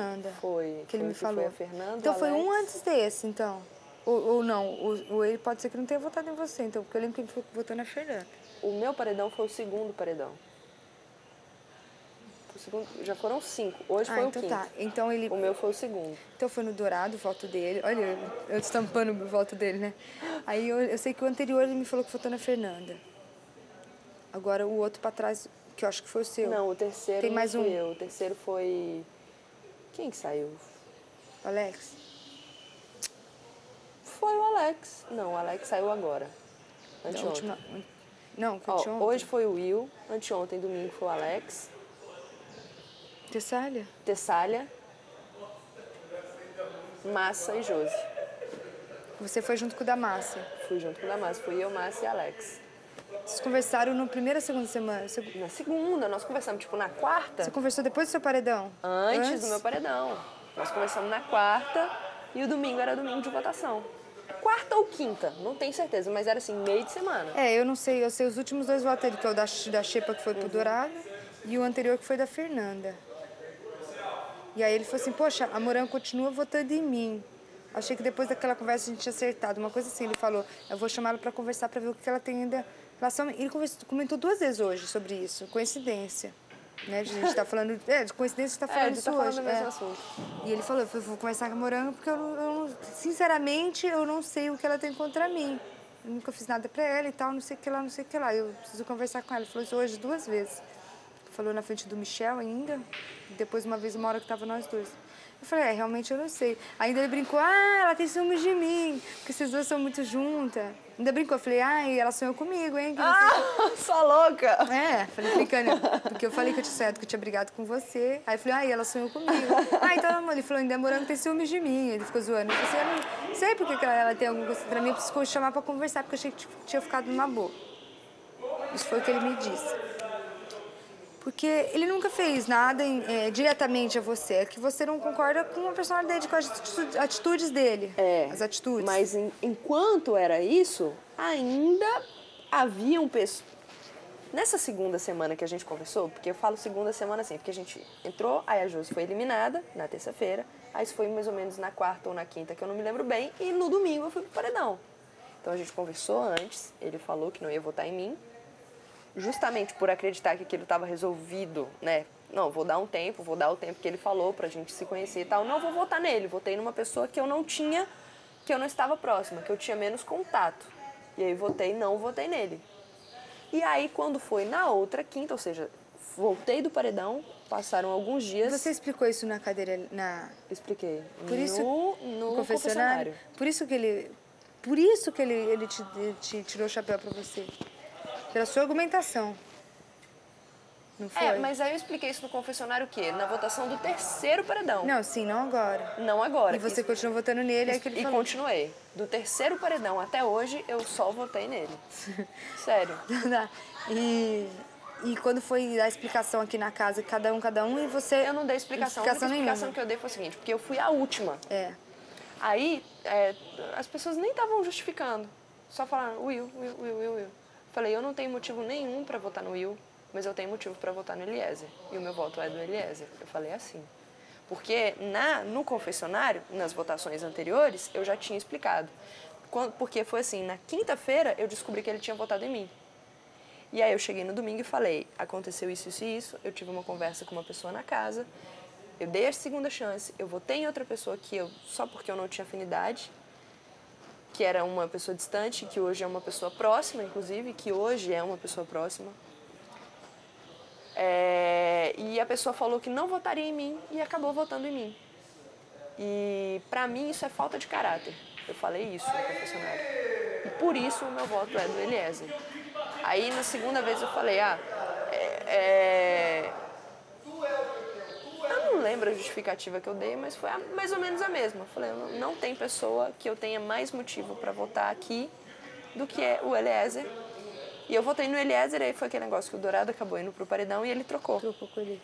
Fernanda. Foi. Que ele foi me que falou. Foi a Fernanda, então foi um Alex. antes desse, então. Ou, ou não, o, o ele pode ser que não tenha votado em você, então, porque eu lembro que ele que votou na Fernanda. O meu paredão foi o segundo paredão. O segundo, já foram cinco. Hoje ah, foi então o quinto. tá. Então ele. O meu foi o segundo. Então foi no Dourado o voto dele. Olha, eu, eu estampando o voto dele, né? Aí eu, eu sei que o anterior ele me falou que votou na Fernanda. Agora o outro pra trás, que eu acho que foi o seu. Não, o terceiro Tem mais um. eu. O terceiro foi. Quem que saiu? Alex? Foi o Alex. Não, o Alex saiu agora. Anteontem. última. Não, foi Ó, anteontem. hoje foi o Will, anteontem, domingo, foi o Alex. Tessália? Tessália, Massa e Josi. Você foi junto com o da Márcia. Fui junto com o da Massa. Fui eu, Massa e Alex. Vocês conversaram no primeira ou segunda semana? Você, Na segunda, nós conversamos, tipo, na quarta, você conversou depois do seu paredão? antes, do meu paredão. Nós conversamos na quarta e o domingo era domingo de votação. Quarta ou quinta, não tenho certeza, mas era assim, meio de semana. É, eu não sei, eu sei os últimos dois votos dele, que é o da, da Xepa que foi pro Dourado e o anterior que foi da Fernanda. E aí ele falou assim, poxa, a Morango continua votando em mim. Achei que depois daquela conversa a gente tinha acertado. Uma coisa assim, ele falou, eu vou chamá-la para conversar para ver o que ela tem ainda. Mim. Ele comentou duas vezes hoje sobre isso, coincidência. Né? A gente tá falando. É, de coincidência que tá É, falando isso tá falando hoje. é. assunto. E ele falou, eu vou conversar com a Morango porque eu, eu sinceramente, eu não sei o que ela tem contra mim. Eu nunca fiz nada pra ela e tal, não sei o que lá, não sei o que lá. Eu preciso conversar com ela. Ele falou isso hoje duas vezes. Falou na frente do Michel ainda, e depois uma vez, uma hora que tava nós dois. Eu falei, é, realmente eu não sei. Ainda ele brincou, ah, ela tem ciúmes de mim, porque vocês duas são muito juntas. Ainda brincou, eu falei, ah, e ela sonhou comigo, hein? Ah, sua louca! é, falei brincando, porque eu falei que eu tinha sonhado que eu tinha brigado com você. Aí eu falei, ah, e ela sonhou comigo. Ah, então amor, ele falou, ainda morando tem ciúmes de mim. Ele ficou zoando. Eu falei, assim, eu não sei porque que ela, ela tem alguma coisa pra mim, eu preciso chamar pra conversar, porque eu achei que tipo, tinha ficado numa boa. Isso foi o que ele me disse. Porque ele nunca fez nada é, diretamente a você. É que você não concorda com a personalidade, com as atitu- atitudes dele. É. As atitudes. Mas em- enquanto era isso, ainda haviam pessoas. Nessa segunda semana que a gente conversou, porque eu falo segunda semana assim, porque a gente entrou, aí a Josi foi eliminada na terça-feira, aí isso foi mais ou menos na quarta ou na quinta, que eu não me lembro bem, e no domingo eu fui pro paredão. Então a gente conversou antes, ele falou que não ia votar em mim, justamente por acreditar que aquilo estava resolvido, né? Não, vou dar um tempo, vou dar o tempo que ele falou pra gente se conhecer e tal. Não vou votar nele, votei numa pessoa que eu não tinha, que eu não estava próxima, que eu tinha menos contato. E aí votei, não votei nele. E aí quando foi na outra quinta, ou seja, voltei do paredão, passaram alguns dias. Você explicou isso na cadeira, na, Expliquei. Por isso, no, no confessionário. Por isso que ele, por isso que ele, ele te, te tirou o chapéu pra você. Pela sua argumentação. Não foi? É, mas aí eu expliquei isso no confessionário o quê? Na votação do terceiro paredão. Não, sim, não agora. Não agora. E você continua votando nele, é que ele E falou. continuei. Do terceiro paredão até hoje, eu só votei nele. Sério. e, e quando foi dar a explicação aqui na casa, cada um, cada um, e você... Eu não dei explicação. a única Explicação explicação nenhuma. que eu dei foi o seguinte, porque eu fui a última. É. Aí, é, as pessoas nem estavam justificando. Só falaram, Will, Will, Will, Will, Will. Falei, eu não tenho motivo nenhum pra votar no Will, mas eu tenho motivo pra votar no Eliezer. E o meu voto é do Eliezer. Eu falei assim. Porque na, no confessionário, nas votações anteriores, eu já tinha explicado. Quando- porque foi assim, na quinta-feira eu descobri que ele tinha votado em mim. E aí eu cheguei no domingo e falei, aconteceu isso, isso e isso, eu tive uma conversa com uma pessoa na casa, eu dei a segunda chance, eu votei em outra pessoa que eu, só porque eu não tinha afinidade, que era uma pessoa distante, que hoje é uma pessoa próxima, inclusive, que hoje é uma pessoa próxima. É, e a pessoa falou que não votaria em mim e acabou votando em mim. E pra mim isso é falta de caráter. Eu falei isso no confessionário. E por isso o meu voto é do Eliezer. Aí na segunda vez eu falei, ah, é, é, lembro a justificativa que eu dei, mas foi mais ou menos a mesma. Eu falei, não, tem pessoa que eu tenha mais motivo para votar aqui do que é o Eliezer. E eu votei no Eliezer, aí foi aquele negócio que o Dourado acabou indo pro paredão e ele trocou. Trocou com ele.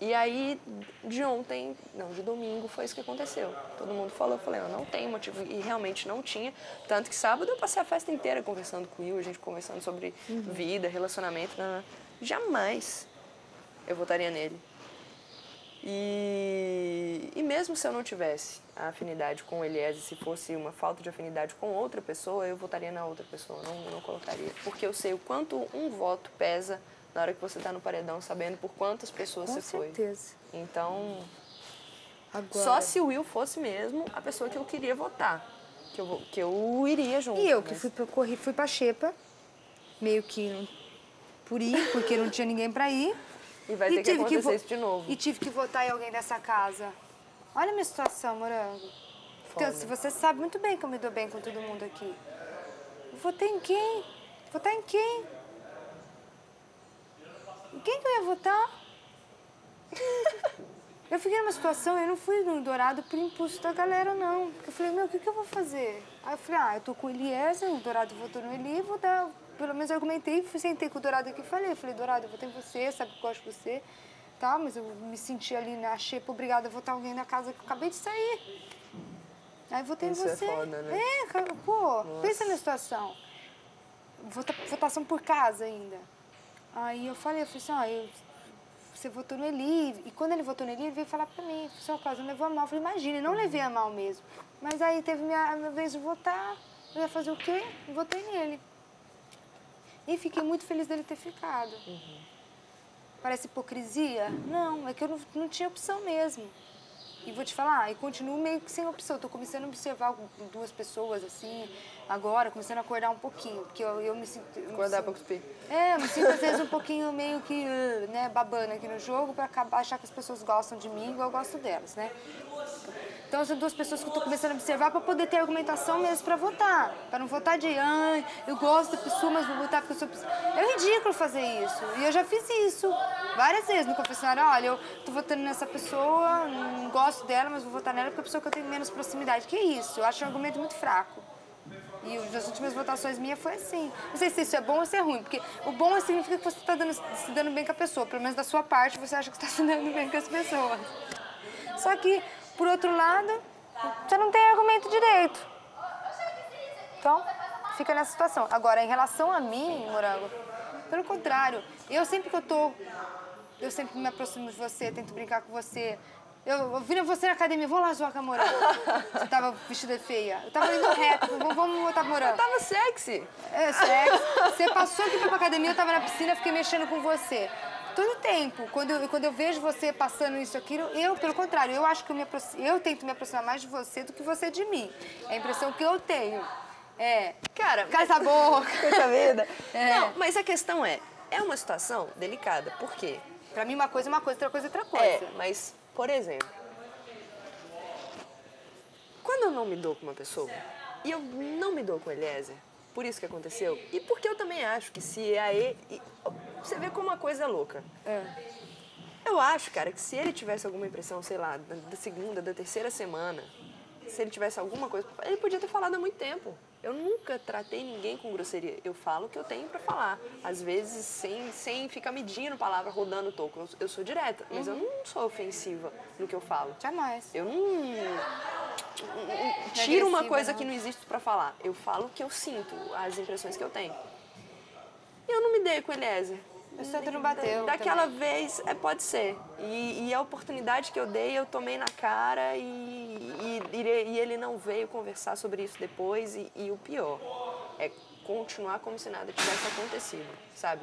E aí, de ontem, não, de domingo, foi isso que aconteceu. Todo mundo falou, eu falei, eu não tenho motivo, e realmente não tinha. Tanto que sábado eu passei a festa inteira conversando com o Will, a gente conversando sobre vida, relacionamento, não, não. jamais eu votaria nele. E, e mesmo se eu não tivesse a afinidade com o Eliezer, se fosse uma falta de afinidade com outra pessoa, eu votaria na outra pessoa, não, não colocaria. Porque eu sei o quanto um voto pesa na hora que você está no paredão, sabendo por quantas pessoas Com você foi. certeza. Então, Agora... só se o Will fosse mesmo a pessoa que eu queria votar. Que eu, que eu iria junto. E eu que mas- fui pra, corri, fui pra Xepa, meio que por ir, porque não tinha ninguém pra ir. E vai ter que acontecer vo- isso de novo. E tive que votar em alguém dessa casa. Olha a minha situação, Morango. Então, se você sabe muito bem que eu me dou bem com todo mundo aqui. Votei em quem? Votar em quem? Em quem que eu ia votar? Eu fiquei numa situação, eu não fui no Dourado por impulso da galera, não. Porque eu falei, meu, o que, que eu vou fazer? Aí eu falei, ah, eu tô com o Eliezer, o Dourado votou no Eli, vou dar. Pelo menos eu argumentei, sentei com o Dourado aqui e falei, falei, Dourado, eu votei em você, sabe que eu gosto de você. Tá, mas eu me senti ali na xepa, obrigada a votar alguém na casa que eu acabei de sair. Aí votei em é você. foda, né? É, pô, pensa na situação. Vota- votação por casa ainda. Aí eu falei, eu falei assim, ó, eu- você votou no Eli. E quando ele votou no Eli, ele veio falar pra mim, Cláudia, não levou a mal. Eu falei, imagina, não levei a mal mesmo. Mas aí teve minha, minha vez de votar, eu ia fazer o quê? Votei nele. E fiquei muito feliz dele ter ficado. Parece hipocrisia? Não, é que eu não, não tinha opção mesmo. E vou te falar, e continuo meio que sem opção. Tô começando a observar duas pessoas assim, agora, começando a acordar um pouquinho, porque eu, eu me sinto. eu me Acordar sinto- pra cuspir. É, eu me sinto às vezes um pouquinho meio que, né, babando aqui no jogo pra acabar, achar que as pessoas gostam de mim igual eu gosto delas, né? Então são duas pessoas que eu tô começando a observar pra poder ter argumentação mesmo pra votar. Pra não votar de, ai, eu gosto da pessoa, mas vou votar porque eu sou pessoa. É ridículo fazer isso. E eu já fiz isso várias vezes no confessionário. Olha, eu tô votando nessa pessoa, não gosto dela, mas vou votar nela porque é a pessoa que eu tenho menos proximidade. Que isso? Eu acho um argumento muito fraco. E as últimas votações minhas foi assim. Não sei se isso é bom ou se é ruim, porque o bom significa que você está se dando bem com a pessoa. Pelo menos da sua parte, você acha que está se dando bem com as pessoas. Só que, por outro lado, você não tem argumento direito. Então, fica nessa situação. Agora, em relação a mim, Morango, pelo contrário, eu sempre que eu tô. Eu sempre me aproximo de você, tento brincar com você. Eu, eu vi você na academia, vou lá zoar com a Morango. Você tava vestida feia. Eu tava indo reto, vamos, vamos botar Morango. Tava sexy. É, sexo. Você passou aqui pra academia, eu tava na piscina, fiquei mexendo com você. Todo tempo, quando eu, quando eu vejo você passando isso, aquilo, eu, pelo contrário, eu acho que eu, me eu tento me aproximar mais de você do que você de mim. É a impressão que eu tenho. É. Cara, Cala essa boca. Puxa vida. É. Não, mas a questão é, é uma situação delicada. Por quê? Pra mim, uma coisa é uma coisa, outra coisa é outra coisa. É, mas, por exemplo, quando eu não me dou com uma pessoa, e eu não me dou com o Eliezer, por isso que aconteceu, e porque eu também acho que se a ele... Você vê como uma coisa é louca. É. Eu acho, cara, que se ele tivesse alguma impressão, sei lá, da, da segunda, da terceira semana, se ele tivesse alguma coisa, ele podia ter falado há muito tempo. Eu nunca tratei ninguém com grosseria. Eu falo o que eu tenho pra falar. Às vezes, sem, sem ficar medindo palavra, rodando o toco. Eu, eu sou direta, mas eu não sou ofensiva no que eu falo. Jamais. Eu não tiro uma coisa não. que não existe pra falar. Eu falo o que eu sinto, as impressões que eu tenho. E eu não me dei com o Eliezer. O santo não bateu Daquela também. vez, é, pode ser. E, e a oportunidade que eu dei, eu tomei na cara e, e, e ele- não veio conversar sobre isso depois. E, e o pior é continuar como se nada tivesse acontecido, sabe?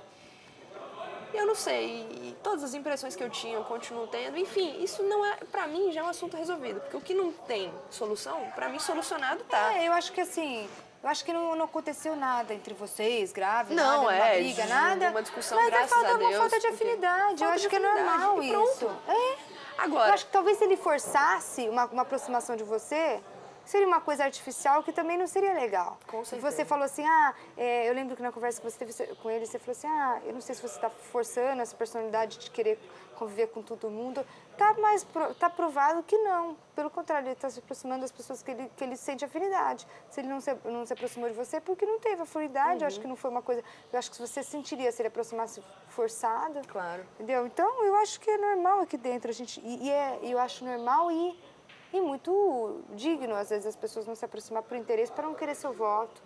Eu não sei, e todas as impressões que eu tinha eu continuo tendo. Enfim, isso não é, pra mim, já é um assunto resolvido. Porque o que não tem solução, pra mim, solucionado tá. É, eu acho que assim, eu acho que não, não aconteceu nada entre vocês, grave, Não, nada, é, uma briga, nada. uma discussão, mas graças é falta, a uma Deus, falta de afinidade. eu acho que é normal e pronto. isso. É. Agora- Eu acho que talvez se ele forçasse uma, uma aproximação de você, seria uma coisa artificial que também não seria legal. Com E certeza. Você falou assim, ah, é, eu lembro que na conversa que você teve com ele, você falou assim, ah, eu não sei se você está forçando essa personalidade de querer conviver com todo mundo. Tá mais pro- tá provado que não. Pelo contrário, ele está se aproximando das pessoas que ele, que ele sente afinidade. Se ele não se, não se aproximou de você, é porque não teve afinidade. Eu acho que não foi uma coisa. Eu acho que você sentiria se ele aproximasse forçado. Claro. Entendeu? Então, eu acho que é normal aqui dentro. A gente, e, e é, eu acho normal e, e muito digno, às vezes, as pessoas não se aproximar por interesse para não querer seu voto.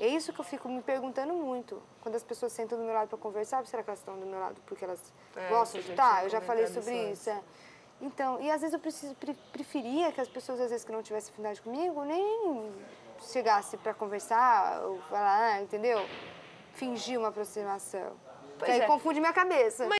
É isso que eu fico me perguntando muito. Quando as pessoas sentam do meu lado para conversar, será que elas estão do meu lado porque elas É, gostam de estar? tinha Eu já falei sobre isso isso. é. Então, e às vezes eu preciso, pre- preferia que as pessoas, às vezes, que não tivessem afinidade comigo, nem chegasse pra conversar ou falar, ah, entendeu? Fingir uma aproximação. Pois que aí é. confunde minha cabeça. Mas